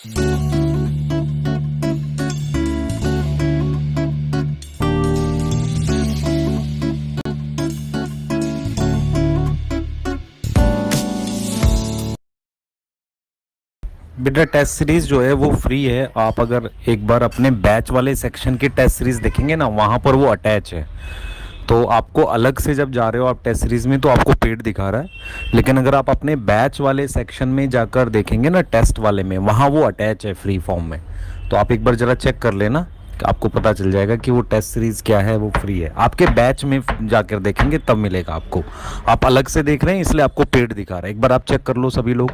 बेटा test series जो है वो फ्री है। आप अगर एक बार अपने बैच वाले सेक्शन की टेस्ट सीरीज़ देखेंगे ना, वहाँ पर वो अटैच है। तो आपको अलग से जब जा रहे हो आप टेस्ट सीरीज़ में तो आपको पेड दिखा रहा है। लेकिन अगर आप अपने बैच वाले सेक्शन में जाकर देखेंगे ना टेस्ट वाले में, वहाँ वो अटैच है फ्री फॉर्म में। तो आप एक बार ज़रा चेक कर लेना आपको पता चल जाएगा कि वो टेस्ट सीरीज़ क्या है, वो फ्री है। आपके बैच में जाकर देखेंगे, तब मिलेगा आपको। आप अलग से देख रहे हैं, इसलिए आपको पेड दिखा रहा है। एक बार आप चेक कर लो सभी लोग।